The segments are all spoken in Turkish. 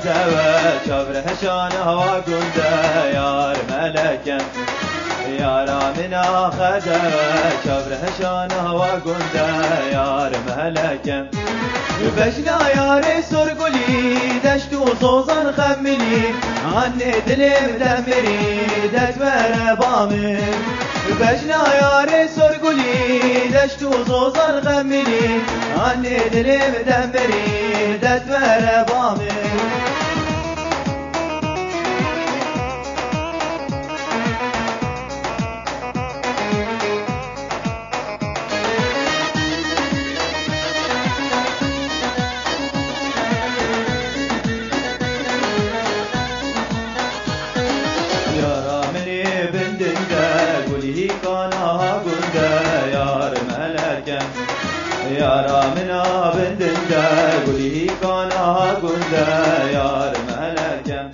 خدوة شبر هشان هوا قنده يار ملكم يارا منا خدوة شبر هشان هوا قنده يار ملكم بشنا ياري سرقلي دشتو صوصا خملي عني دلم دمري دجبر بامن بشنا ياري سرقلي دشتو صوصا خملي عني دلم دمري دجبر بامن günde Yar melerken Yara mina bindinde Guli kana günde Yar melerken.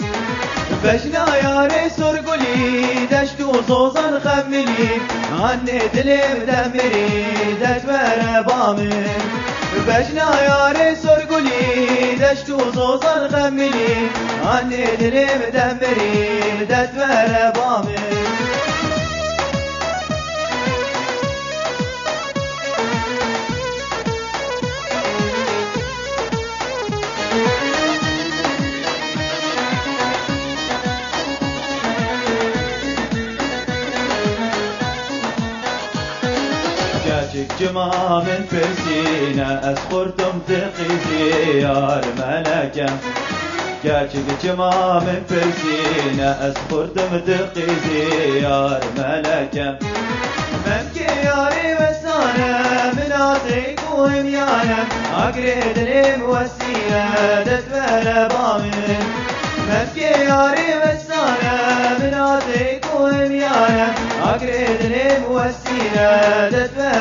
Beşna yare sorguli Deştu sozan khemmili Anne dilim demiri Deşvere bamin Beşna yare sorguli Deştu sozan khemmili Anne dilim demiri Deşvere bamin Gerçek حجاجك جمع من فرسينا أسخر تمتقي زيار ملكة. حجاجك جمع من فرسينا أسخر تمتقي زيار ملكة. مبكي ياري وسانا من عطيك وهنيانا أقرد لي موسينا تتبهل بامن مبكي ياري وسانا من عطيك وهنيانا أقرد لي موسينا تتبهل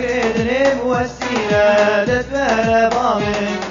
فكر إدريب والسيناء تتفادى باطن